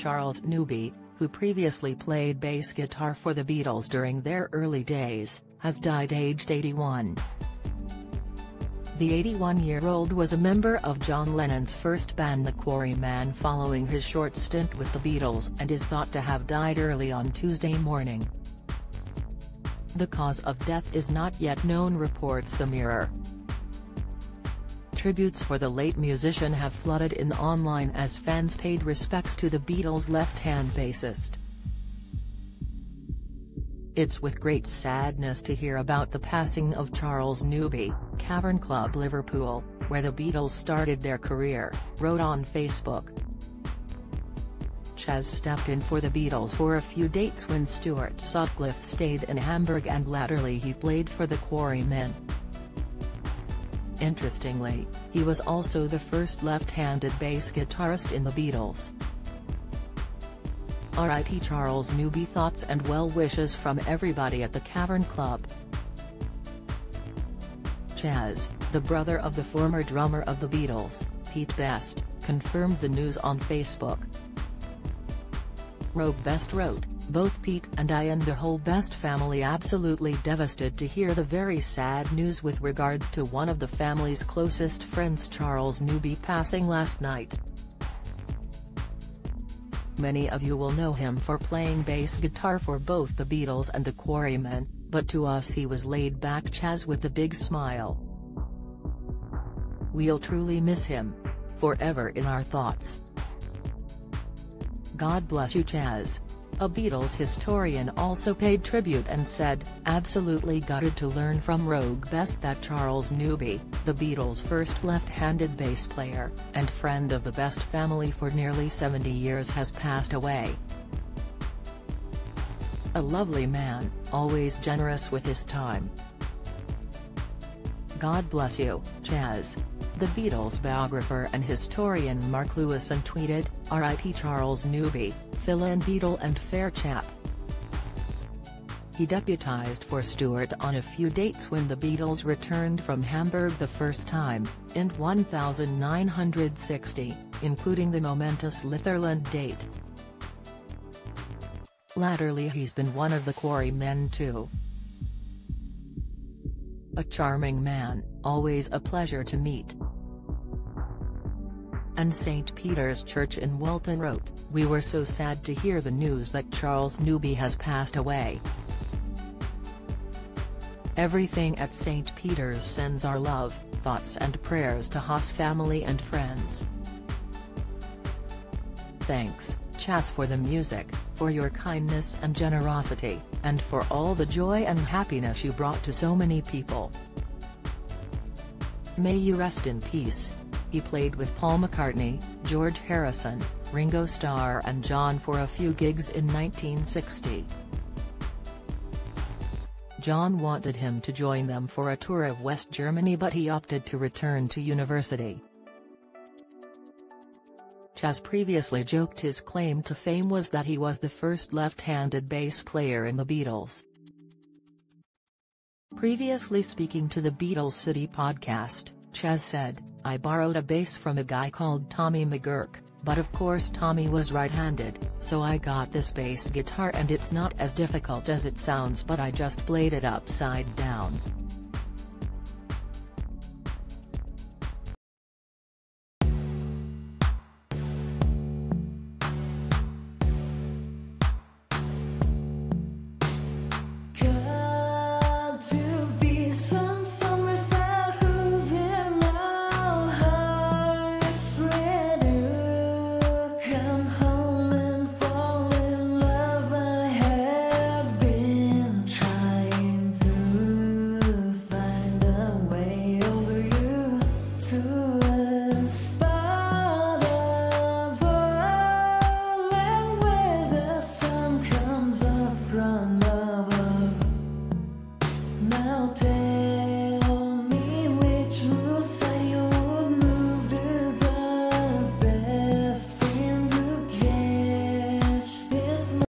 Charles Newby, who previously played bass guitar for the Beatles during their early days, has died aged 81. The 81-year-old was a member of John Lennon's first band The Quarrymen following his short stint with the Beatles and is thought to have died early on Tuesday morning. The cause of death is not yet known reports The Mirror. Tributes for the late musician have flooded in online as fans paid respects to the Beatles' left-hand bassist. It's with great sadness to hear about the passing of Charles Newby, Cavern Club Liverpool, where the Beatles started their career, wrote on Facebook. Chas stepped in for the Beatles for a few dates when Stuart Sutcliffe stayed in Hamburg and latterly he played for the Quarrymen. Interestingly, he was also the first left-handed bass guitarist in the Beatles. R.I.P. Charles Newby thoughts and well wishes from everybody at the Cavern Club. Chaz, the brother of the former drummer of the Beatles, Pete Best, confirmed the news on Facebook. Roag Best wrote, both Pete and I and the whole Best family absolutely devastated to hear the very sad news with regards to one of the family's closest friends Charles Newby passing last night. Many of you will know him for playing bass guitar for both the Beatles and the Quarrymen, but to us he was laid-back Chas with a big smile. We'll truly miss him. Forever in our thoughts. God bless you Chas. A Beatles historian also paid tribute and said, absolutely gutted to learn from Roag Best that Charles Newby, the Beatles' first left-handed bass player, and friend of the Best family for nearly 70 years has passed away. A lovely man, always generous with his time. God bless you, Chas. The Beatles biographer and historian Mark Lewisohn tweeted, R.I.P. Charles Newby, Beatle and fair chap. He deputized for Stuart on a few dates when the Beatles returned from Hamburg the first time, in 1960, including the momentous Litherland date. Latterly he's been one of the Quarrymen too. A charming man, always a pleasure to meet and St. Peter's Church in Walton wrote, We were so sad to hear the news that Charles Newby has passed away. Everything at St. Peter's sends our love, thoughts and prayers to Haas family and friends. Thanks, Chas for the music, for your kindness and generosity, and for all the joy and happiness you brought to so many people. May you rest in peace. He played with Paul McCartney, George Harrison, Ringo Starr and John for a few gigs in 1960. John wanted him to join them for a tour of West Germany but he opted to return to university. Chas previously joked his claim to fame was that he was the first left-handed bass player in the Beatles. Previously speaking to the Beatles City podcast, Chas said, I borrowed a bass from a guy called Tommy McGurk, but of course Tommy was right-handed, so I got this bass guitar and it's not as difficult as it sounds but I just played it upside down.